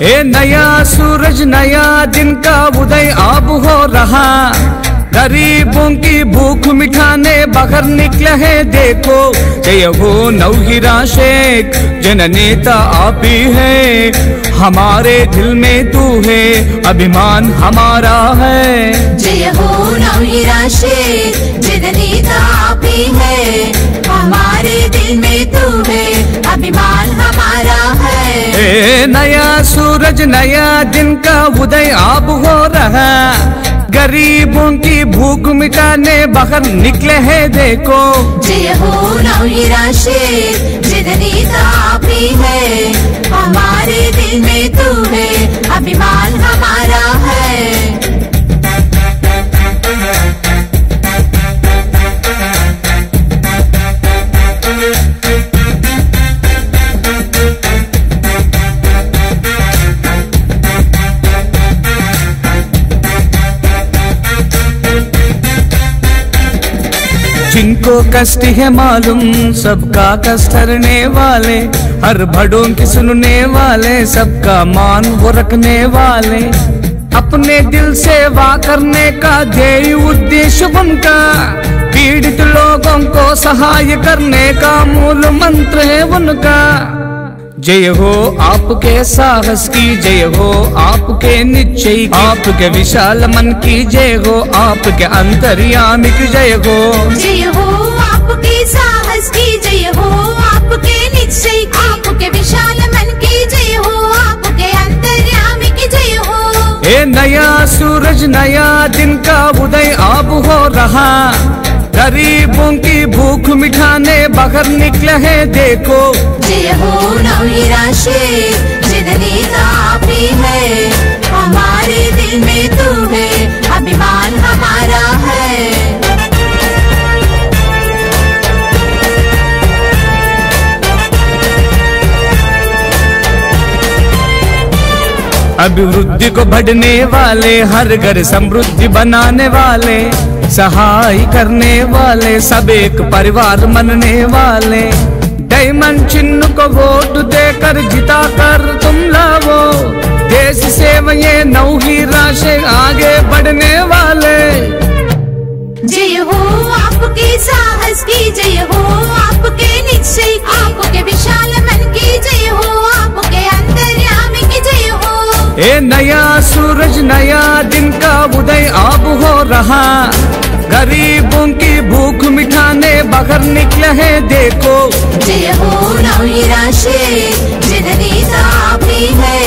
ए नया सूरज नया दिन का उदय अब हो रहा। गरीबों की भूख मिठाने बाहर निकले हैं देखो। जय हो नवहीरा शेख जननेता आप ही है। हमारे दिल में तू है अभिमान हमारा है। जय हो नवहीरा शेख जननेता आप ही है। हमारे दिल में तू है अभिमान हमारा है। ए नया सूरज नया दिन का उदय आप हो रहा गरीबों की भूख मिटाने बाहर निकले हैं, देखो। जय हो नवहीरा जिनको कष्ट है मालूम, सबका कष्ट हरने वाले। हर भड़ों की सुनने वाले, सबका मान वो रखने वाले। अपने दिल से वा करने का ध्येय उद्देश्य उनका। पीड़ित लोगों को सहाय करने का मूल मंत्र है उनका। जय हो आपके साहस की जय हो आपके निश्चय की, आपके विशाल मन की जय हो आपके अंतर्यामी की जय हो। जय हो आपके साहस की जय हो आपके निश्चय आपके विशाल मन की जय हो आपके अंतर्यामी की जय हो। ए नया सूरज नया दिन का उदय आप हो रहा। बाहर निकले हैं देखो। जय हो नवहीरा शेख जननेता आप है हमारे दिल में तू है अभिमान हमारा है। अभिवृद्धि को बढ़ने वाले हर घर समृद्धि बनाने वाले सहाय करने वाले सब एक परिवार मनने वाले। डायमंड चिन्ह को वोट देकर जिता कर तुम लावो। देश सेवा ये ही से आगे बढ़ने वाले। जय हो आपके साहस की जय हो आपके निश्चय की आपके विशाल मन की जय हो आपके अंतर्यामी की जय हो। ए नया सूरज नया दिन का उदय अब हो रहा। गरीबों की भूख मिठाने बाहर निकले हैं, देखो। जय हो नवी राशि जितनी है।